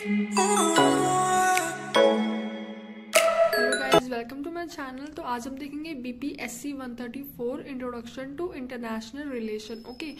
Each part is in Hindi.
वेलकम टू माई चैनल तो आज हम देखेंगे B P S C one thirty four introduction to international relation okay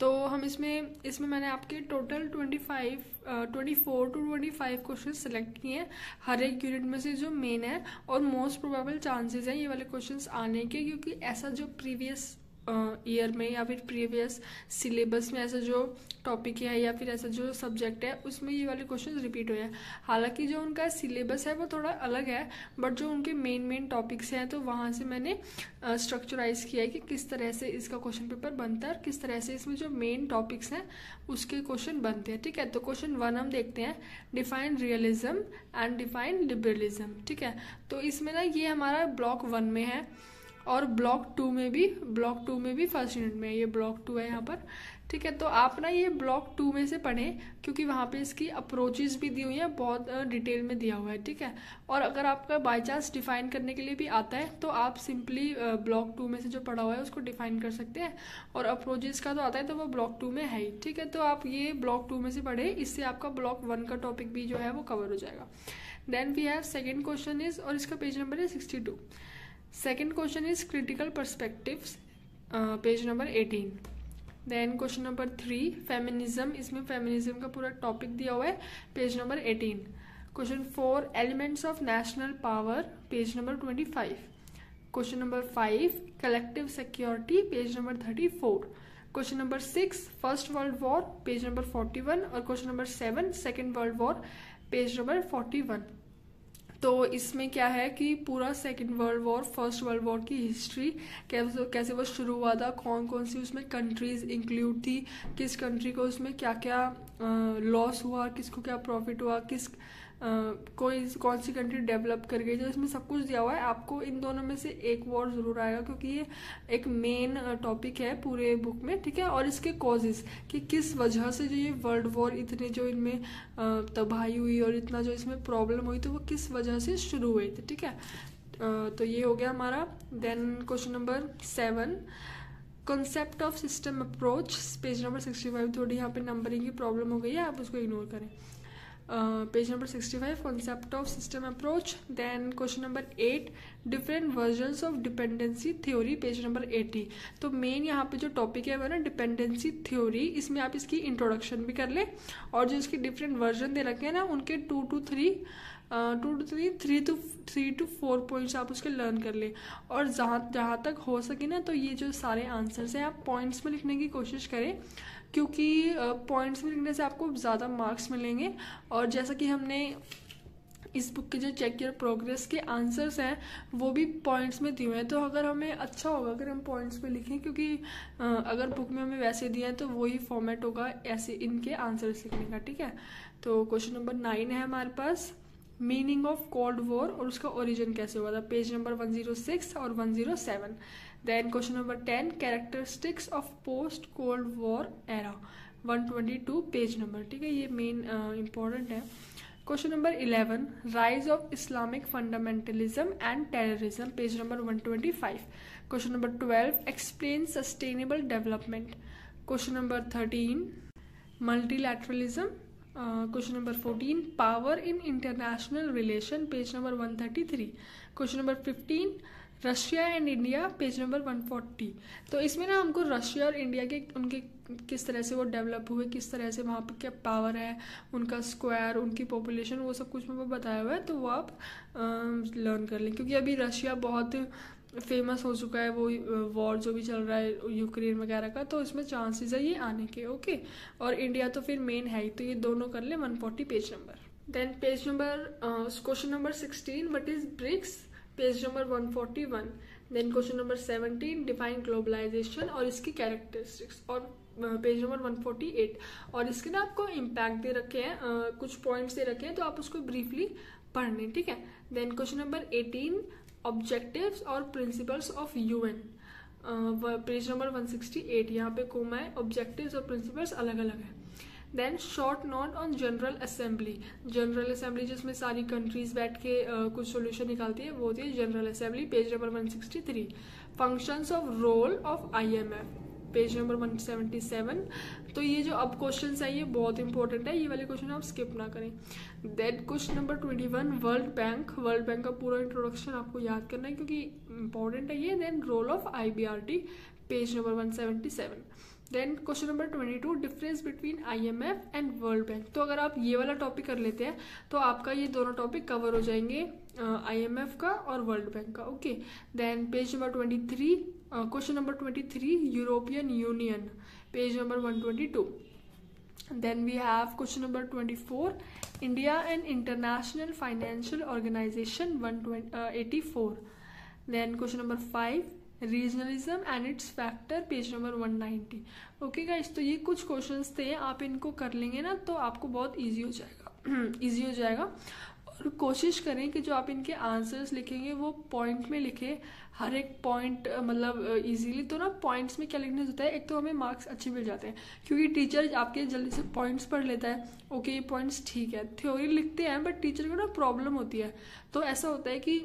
तो हम इसमें इसमें मैंने आपके total twenty five twenty four to twenty five question select किए हैं। हर एक यूनिट में से जो मेन है और मोस्ट प्रोबेबल चांसेस हैं ये वाले क्वेश्चंस आने के, क्योंकि ऐसा जो प्रीवियस ईयर में या फिर प्रीवियस सिलेबस में ऐसा जो टॉपिक है या फिर ऐसा जो सब्जेक्ट है, उसमें ये वाले क्वेश्चन रिपीट हुए हैं। हालाँकि जो उनका सिलेबस है वो थोड़ा अलग है बट जो उनके मेन मेन टॉपिक्स हैं तो वहाँ से मैंने स्ट्रक्चराइज किया है कि किस तरह से इसका क्वेश्चन पेपर बनता है और किस तरह से इसमें जो मेन टॉपिक्स हैं, उसके क्वेश्चन बनते हैं। ठीक है? तो क्वेश्चन वन हम देखते हैं define realism and define liberalism ठीक है? तो इसमें ना ये हमारा ब्लॉक वन में है। और ब्लॉक टू में भी, ब्लॉक टू में भी फ़र्स्ट यूनिट में ये ब्लॉक टू है यहाँ पर। ठीक है तो आप ना ये ब्लॉक टू में से पढ़ें, क्योंकि वहाँ पे इसकी अप्रोचेज भी दी हुई हैं, बहुत डिटेल में दिया हुआ है, ठीक है? और अगर आपका बाई चांस डिफाइन करने के लिए भी आता है तो आप सिंपली ब्लॉक टू में से जो पढ़ा हुआ है, उसको डिफाइन कर सकते हैं। और अप्रोचेज का तो आता है तो वो ब्लॉक टू में है ही, ठीक है? तो आप ये ब्लॉक टू में से पढ़ें, इससे आपका ब्लॉक वन का टॉपिक भी जो है, वो कवर हो जाएगा। Then we have second question is और इसका पेज नंबर है sixty two question is critical perspectives uh, page number 18 then question number three feminism इसमें फेमिनिज्म का पूरा टॉपिक दिया हुआ है page number eighteen question four elements of national power page number twenty five question number five collective security page number thirty four question number six first world war page number forty one और question number seven second world war page number forty one तो इसमें क्या है कि पूरा second world war first world war की हिस्ट्री कैसे कैसे वो शुरू हुआ था कौन कौन सी उसमें कंट्रीज़ इंक्लूड थी, किस कंट्री को उसमें क्या क्या लॉस हुआ, किसको क्या प्रॉफिट हुआ, किस कोई कौन सी कंट्री डेवलप कर गई, जो इसमें सब कुछ दिया हुआ है, आपको इन दोनों में से एक वॉर ज़रूर आएगा, क्योंकि ये एक मेन टॉपिक है पूरे बुक में, ठीक है? और इसके कॉजेज कि किस वजह से जो ये वर्ल्ड वॉर इतने जो इनमें तबाही हुई और इतना जो इसमें प्रॉब्लम हुई तो वो किस वजह से शुरू हुई थी, ठीक है? तो ये हो गया हमारा then question number seven concept of system approach page number sixty five थोड़ी यहाँ पे नंबरिंग की प्रॉब्लम हो गई है, आप उसको इग्नोर करें। Page number sixty five concept of system approach then question number eight different version of dependency theory page number eighty तो मेन यहाँ पे जो टॉपिक है, वो ना डिपेंडेंसी थ्योरी इसमें आप इसकी इंट्रोडक्शन भी कर ले, और जो इसकी डिफरेंट वर्जन दे रखे हैं ना, उनके two two three two two three three two three two four points आप उसके लर्न कर लें। और जहाँ जहाँ तक हो सके ना तो ये जो सारे आंसर्स हैं, आप पॉइंट्स में लिखने की कोशिश करें। क्योंकि पॉइंट्स में लिखने से आपको ज़्यादा मार्क्स मिलेंगे। और जैसा कि हमने इस बुक के जो चेक योर प्रोग्रेस के आंसर्स हैं, वो भी पॉइंट्स में दिए हुए हैं। तो अगर हमें अच्छा होगा, अगर हम पॉइंट्स में लिखें, क्योंकि अगर बुक में हमें वैसे दिए हैं तो वही फॉर्मेट होगा ऐसे इनके आंसर्स लिखने का, ठीक है? तो क्वेश्चन नंबर नाइन है हमारे पास। मीनिंग ऑफ़ कोल्ड वॉर और उसका ओरिजिन कैसे हुआ था? Page number one zero six और one zero seven. Then question number ten characteristics of post cold war era one twenty two page number ठीक है ये मेन इंपॉर्टेंट uh, है। Question number eleven rise of Islamic fundamentalism and terrorism page number one twenty five. Question number twelve explain sustainable development question number thirteen multilateralism question number fourteen power in international relation page number one thirty three question number fifteen Russia and India, page number one forty. तो इसमें ना हमको रशिया और इंडिया के, उनके किस तरह से वो डेवलप हुए, किस तरह से वहाँ पर क्या पावर है, उनका स्क्वायर उनकी पॉपुलेशन वो सब कुछ में बताया हुआ है तो वो आप लर्न कर लें। क्योंकि अभी रशिया बहुत फ़ेमस हो चुका है, वो वॉर जो भी चल रहा है यूक्रेन वगैरह का तो इसमें चांसेस है ये आने के ओके और इंडिया तो फिर मेन है ही तो ये दोनों कर ले 140 page number. Then page number question number 16 what is BRICS page number 141 then question number 17 define globalization और इसकी कैरेक्टरिस्टिक्स और पेज नंबर 148 और इसके ना आपको इम्पैक्ट दे रखे हैं कुछ पॉइंट्स दे रखे हैं तो आप उसको ब्रीफली पढ़ने, ठीक है? देन क्वेश्चन नंबर 18 ऑब्जेक्टिव्स और principles of UN page number 168 यहाँ पे कोमा है ऑब्जेक्टिव्स और प्रिंसिपल्स अलग अलग है। Then short note on general assembly general assembly जिसमें सारी कंट्रीज़ बैठ के uh, कुछ सोल्यूशन निकालती है वो होती है general assembly page number 163 functions of role of IMF page number one seventy seven तो ये जो अब क्वेश्चन है ये बहुत इंपॉर्टेंट है ये वाले क्वेश्चन आप स्किप ना करें. Then question number twenty one world bank world bank का पूरा इंट्रोडक्शन आपको याद करना है क्योंकि इंपॉर्टेंट है ये. Then role of I B R T page number one seventy seven then question number twenty two difference between I M F and world bank तो अगर आप ये वाला टॉपिक कर लेते हैं तो आपका ये दोनों टॉपिक कवर हो जाएँगे आई एम एफ़ का और वर्ल्ड बैंक का okay then page number twenty three question number twenty three European Union page number one twenty two then we then we have question number 24 india and international financial organization 184 then question number 5 regionalism and its factor page number 190 okay guys तो ये कुछ क्वेश्चंस थे, आप इनको कर लेंगे ना तो आपको बहुत इजी हो जाएगा। इजी हो जाएगा। और कोशिश करें कि जो आप इनके आंसर्स लिखेंगे, वो पॉइंट में लिखें। हर एक पॉइंट मतलब इजीली तो ना पॉइंट्स में क्या लिखने होता है? एक तो हमें मार्क्स अच्छे मिल जाते हैं, क्योंकि टीचर आपके जल्दी से पॉइंट्स पढ़ लेता है। ओके ये पॉइंट्स ठीक है। थ्योरी लिखते हैं बट टीचर को ना प्रॉब्लम होती है। तो ऐसा होता है कि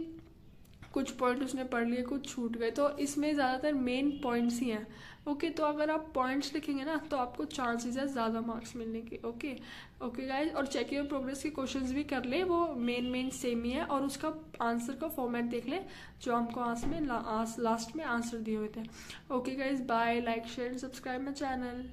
कुछ पॉइंट उसने पढ़ लिए कुछ छूट गए। तो इसमें ज़्यादातर मेन पॉइंट्स ही हैं। ओके तो अगर आप पॉइंट्स लिखेंगे ना तो आपको चांसेस है ज़्यादा मार्क्स मिलने के। ओके ओके गाइज़ और चेकिंग और प्रोग्रेस के क्वेश्चंस भी कर ले। वो मेन मेन सेम ही है। और उसका आंसर का फॉर्मेट देख ले जो हमको आंस में ला, आस, लास्ट में आंसर दिए हुए थे। Okay guys bye like share subscribe my channel